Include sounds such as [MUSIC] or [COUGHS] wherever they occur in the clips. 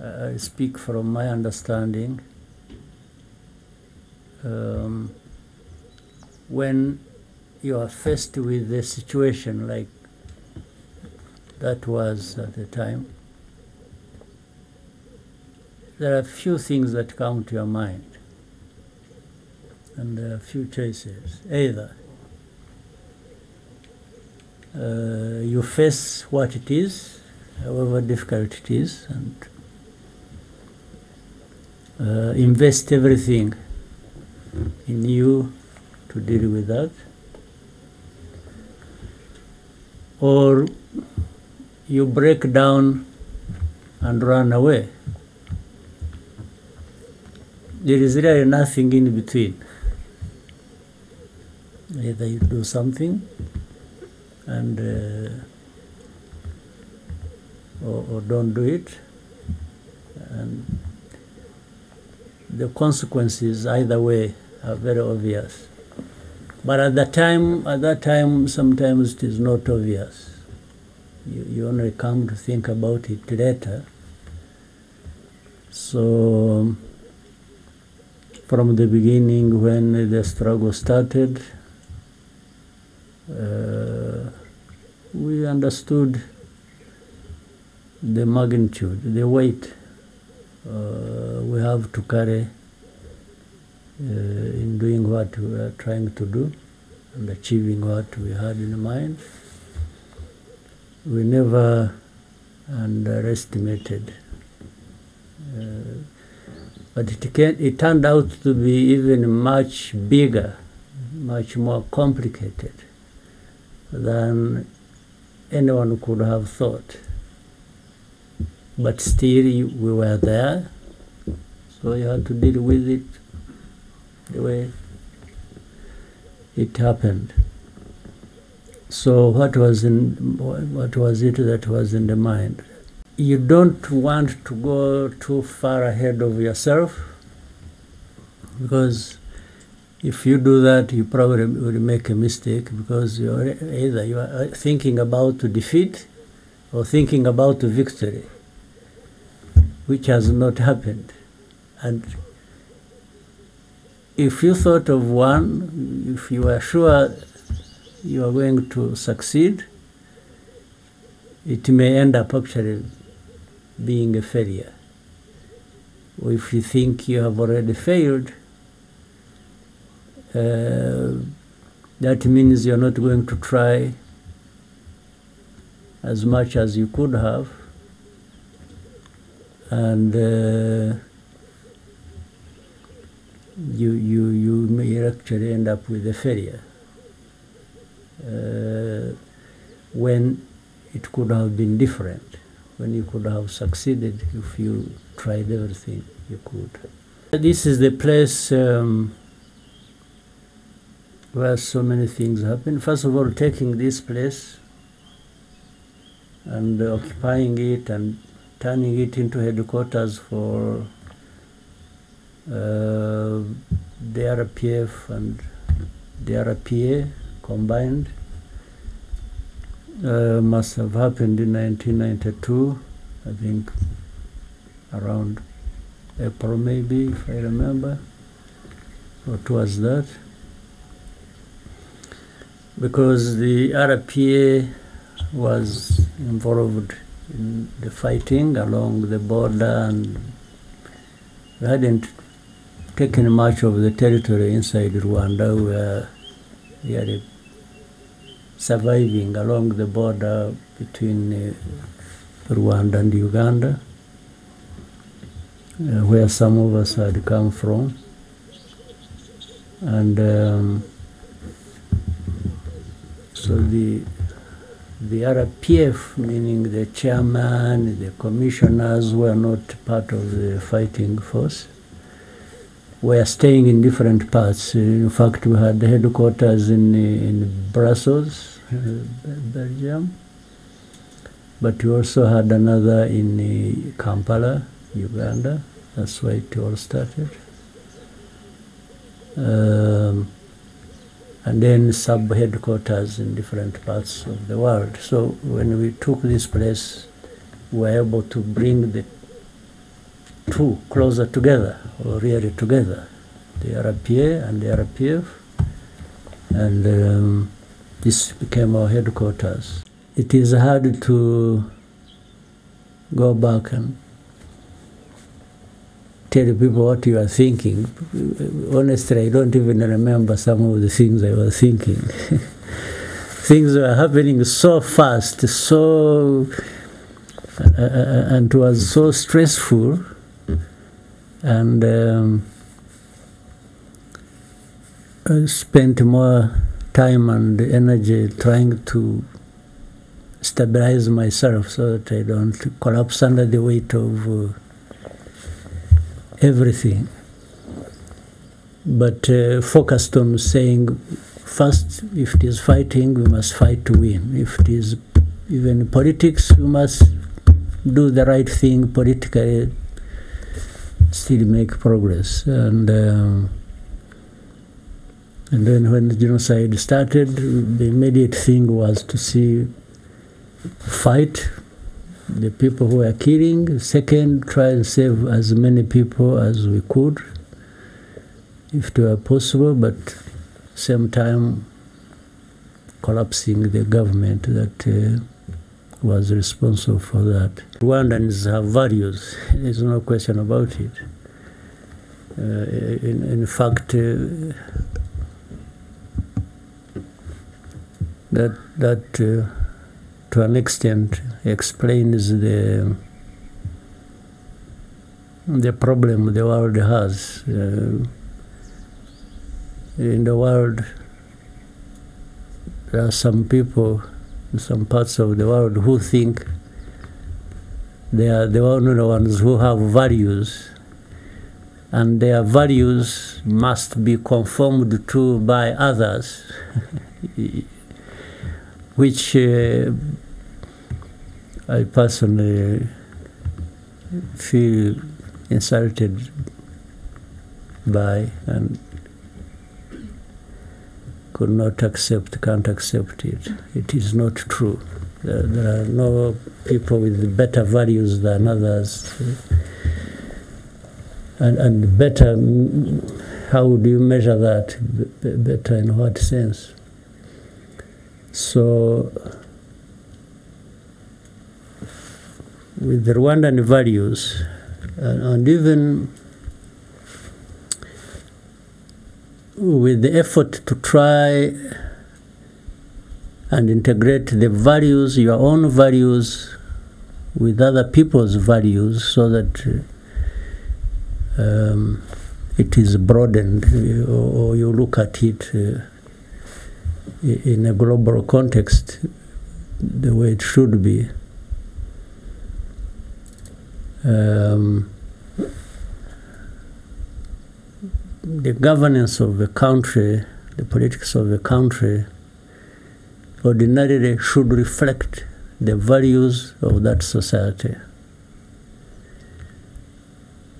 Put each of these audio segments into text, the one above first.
I speak from my understanding. Um, when you are faced with a situation like that was at the time, there are few things that come to your mind, and there are few choices. Either uh, you face what it is, however difficult it is, and uh, invest everything in you to deal with that, or you break down and run away. There is really nothing in between. Either you do something and uh, or, or don't do it, and the consequences either way are very obvious. But at that time, at that time, sometimes it is not obvious. You, you only come to think about it later. So, from the beginning, when the struggle started, uh, we understood the magnitude, the weight we have to carry uh, in doing what we are trying to do and achieving what we had in mind. We never underestimated. Uh, but it, can, it turned out to be even much bigger, much more complicated than anyone could have thought. But still, we were there, so you had to deal with it the way it happened. So, what was in what was it that was in the mind? You don't want to go too far ahead of yourself, because if you do that, you probably will make a mistake because you are either you are thinking about defeat or thinking about victory, which has not happened. And if you thought of one, if you are sure you are going to succeed, it may end up actually being a failure. Or if you think you have already failed, uh, that means you're not going to try as much as you could have, and uh, you you you may actually end up with a failure uh, when it could have been different, when you could have succeeded if you tried everything you could. This is the place. Um, where so many things happen. First of all, taking this place and occupying it and turning it into headquarters for uh, the RPF and the RPA combined. Uh, must have happened in 1992, I think around April maybe, if I remember, or towards that. Because the RPA was involved in the fighting along the border and we hadn't taken much of the territory inside Rwanda. We were really surviving along the border between uh, Rwanda and Uganda, uh, where some of us had come from. And um, so the the RPF, meaning the chairman, the commissioners, were not part of the fighting force. We Were staying in different parts. In fact, we had headquarters in in Brussels, uh, Belgium, but we also had another in uh, Kampala, Uganda. That's where it all started. Um, and then sub headquarters in different parts of the world. So when we took this place, we were able to bring the two closer together, or really together, the RPA and the RPF, and um, this became our headquarters. It is hard to go back and tell people what you are thinking. Honestly, I don't even remember some of the things I was thinking. [LAUGHS] things were happening so fast, so uh, and it was so stressful, and um, I spent more time and energy trying to stabilize myself so that I don't collapse under the weight of uh, everything. But uh, focused on saying, first, if it is fighting, we must fight to win. If it is even politics, we must do the right thing politically, still make progress. And um, and then when the genocide started, the immediate thing was to see fight the people who were killing. Second, try and save as many people as we could, if it were possible, but same time collapsing the government that uh, was responsible for that. Rwandans have values, [LAUGHS] there's no question about it. Uh, in, in fact, uh, that that uh, to an extent explains the the problem the world has. Uh, in the world, there are some people in some parts of the world who think they are the only ones who have values, and their values must be conformed to by others. [LAUGHS] which uh, I personally feel insulted by and could not accept, can't accept it. It is not true. There, there are no people with better values than others. And, and better, how do you measure that? Better in what sense? So, with the Rwandan values, and, and even with the effort to try and integrate the values, your own values, with other people's values so that uh, um, it is broadened uh, or, or you look at it. Uh, in a global context the way it should be. Um, the governance of the country, the politics of the country, ordinarily should reflect the values of that society.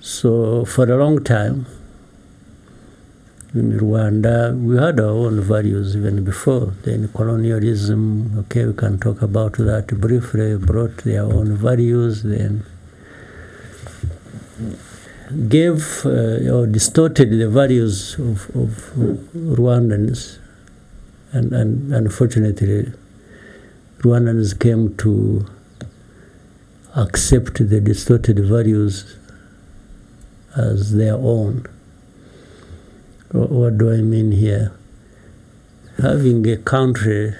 So, for a long time, in Rwanda, we had our own values even before. Then colonialism, okay, we can talk about that briefly, brought their own values, then gave uh, or distorted the values of, of Rwandans. And, and unfortunately, Rwandans came to accept the distorted values as their own. What do I mean here? Having a country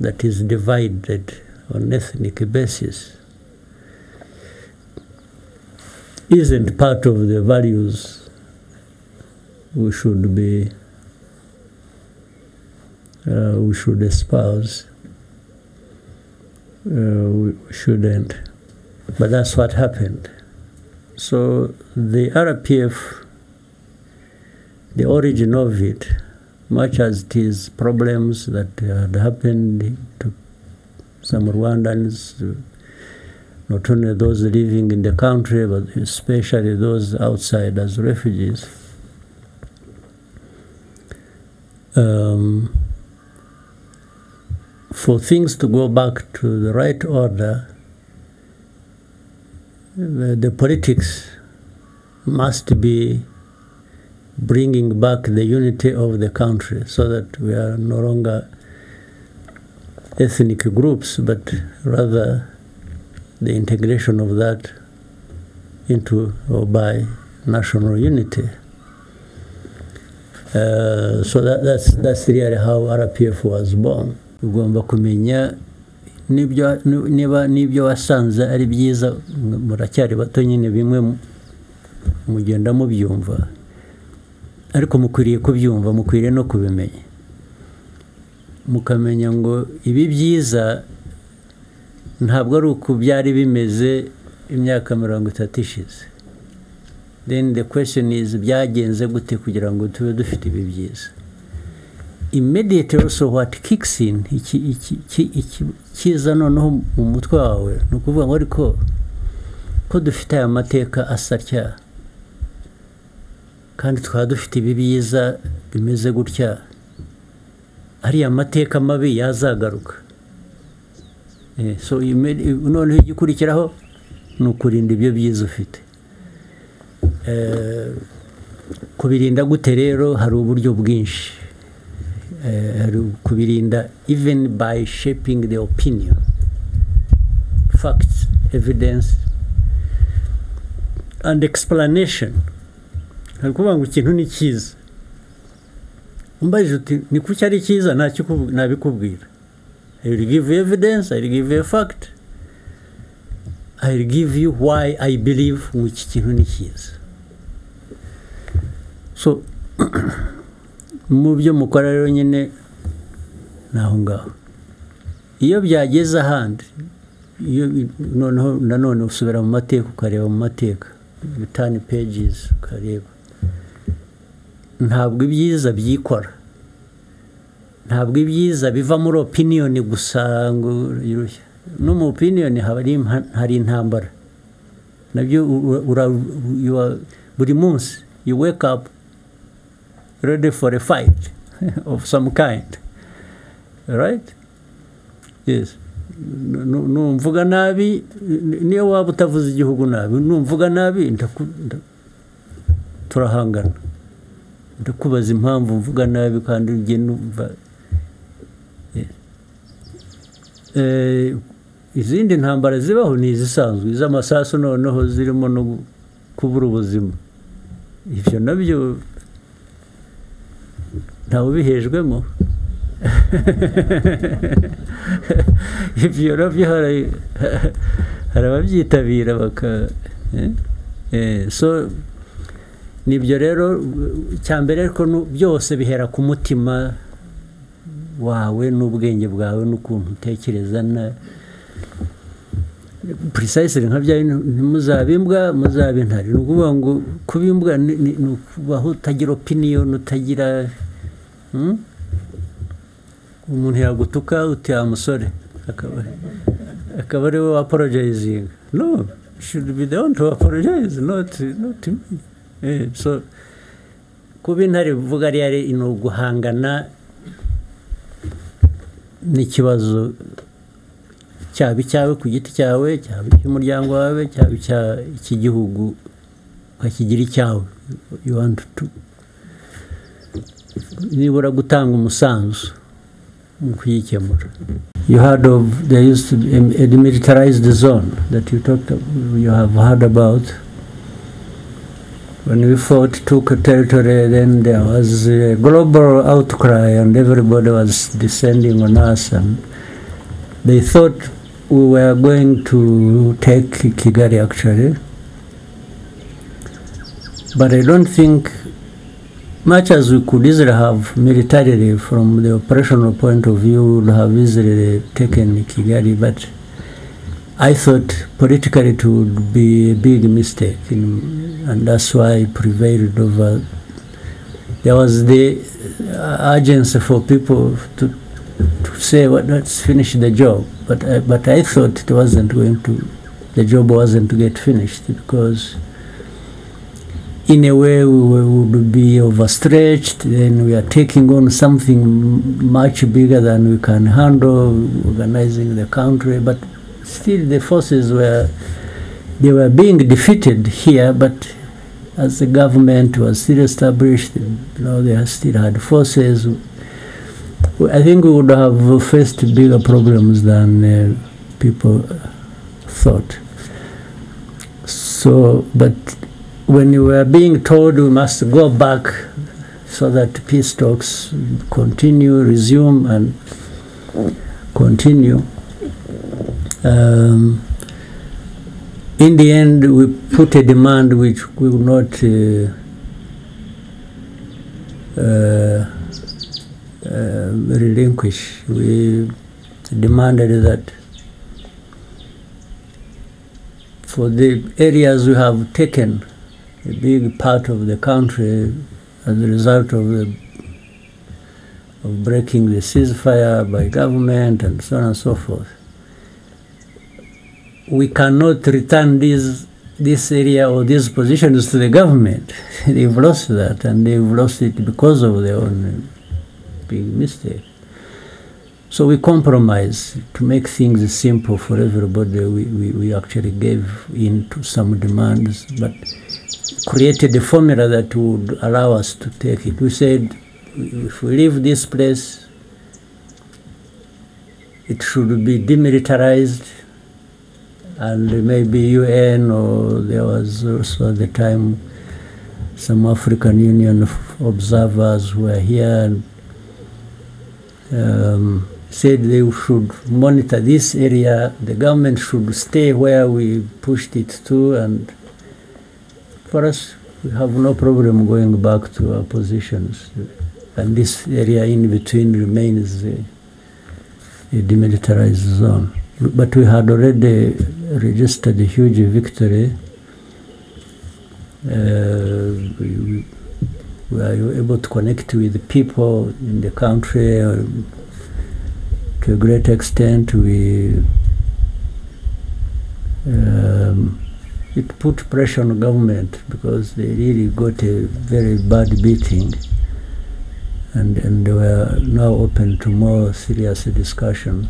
that is divided on ethnic basis isn't part of the values we should be uh, we should espouse. Uh, we shouldn't, but that's what happened. So the RPF the origin of it, much as it is problems that had happened to some Rwandans, not only those living in the country, but especially those outside as refugees. Um, for things to go back to the right order, the, the politics must be bringing back the unity of the country so that we are no longer ethnic groups, but rather the integration of that into or by national unity. Uh, so that, that's, that's really how RPF was born. Ugomba kumenya niba n'ibyo wasanze ari byiza muracyari bato nyine bimwe mugenda mubyumva ariko mukwiriye kubyumva mukwiriye no kubimenya. Mukamenya ngo ibi byiza ntabwo ari uku byari bimeze imyaka mirongo itatu ishize. Then the question is byagenze gute kugira ngo tube dufite ibi byiza? Immediately also what kicks in kiza noneho mu mutwe wawe ni ukuvuga ngo ariko ko dufite aya mateka asa atya? Kandi tukaba dufite ibi byiza bimeze gutya ariya mateka mabi yazagaruka. So noneho igikurikiraho ni ukurinda ibyo byiza ufite. Kubirinda gute rero hari uburyo bwinshi. Hari kubirinda even by shaping the opinion. Facts evidence and explanation. Hari kuvuga ngo ikintu ni cyiza umbajije uti ni kuki ari cyiza nabikubwira I will give you evidence, I will give you fact, I will give you why I believe ngo iki kintu ni cyiza so [COUGHS] mu byo mukora rero nyine ni aho ngaho. Iyo byageze ahandi noneho nanone usubira mu mateka ukareba mu mateka bitani pages ukareba. Ntabwo ibyiza byikora. Ntabwo ibyiza biva muri opiniyoni gusa ngo no mu opiniyoni hari intambara. Nabyo buri munsi you wake up ready for a fight [LAUGHS] of some kind. Right? Yes. Numvuga nabi niyo waba utavuze igihugu nabi. Numvuga nabi turahangana. Ndakubaza impamvu mvuga nabi kandi ujye numva izindi ntambara zibaho ni izisanzwe iz'amasasu noneho zirimo no kubura ubuzima. Ibyo na byo ntawe ubihejwemo [LAUGHS] ibyo na byo hari ababyitabira baka so ni byo rero icya mbere ariko byose bihera ku mutima wawe n'ubwenge bwawe n'ukuntu utekereza na purisayisire nka bya ntimuzabe imbwa muzabe intare. Ni ukuvuga ngo kuba imbwa ni ukubaho utagira opiniyoni utagira umuntu yagutuka uti ya musore. Akaba ari we waporojayizinga no should be the one to me so kuba intare vuga ari ni uguhangana n'ikibazo cyaba icyawe ku giti cyawe cyaba icy'umuryango wawe cyaba icy'igihugu ukakigira icyawe nibura gutanga umusanzu mu kuyikemura. You heard of there used to be a demilitarized zone that you talked you have heard about. When we fought took territory then there was a global outcry and everybody was descending on us and they thought we were going to take Kigali actually. But I don't think much as we could easily have militarily from the operational point of view would have easily taken Kigali but I thought politically it would be a big mistake in, and that's why I prevailed over there was the urgency for people to, to say well, let's finish the job. But I, but I thought it wasn't going to the job wasn't to get finished because in a way we would be overstretched then we are taking on something much bigger than we can handle organizing the country. But still the forces were they were being defeated here but as the government was still established, you know, they still had forces. I think we would have faced bigger problems than uh, people thought. So, but when you were being told we must go back so that peace talks continue, resume, and continue. Um, in the end, we put a demand which we will not uh, uh, uh, relinquish. We demanded that for the areas we have taken a big part of the country as a result of the of breaking the ceasefire by government and so on and so forth. We cannot return these this area or these positions to the government. [LAUGHS] they've lost that, and they've lost it because of their own uh, big mistake. So we compromise to make things simple for everybody. We, we, we actually gave in to some demands, but created a formula that would allow us to take it. We said, if we leave this place, it should be demilitarized, and maybe UN or there was also at the time some African Union observers were here and um, said they should monitor this area. The government should stay where we pushed it to, and for us, we have no problem going back to our positions. And this area in between remains a, a demilitarized zone. But we had already registered a huge victory. Uh, we, we were able to connect with the people in the country uh, to a great extent. We um, it put pressure on government because they really got a very bad beating and, and they were now open to more serious discussion.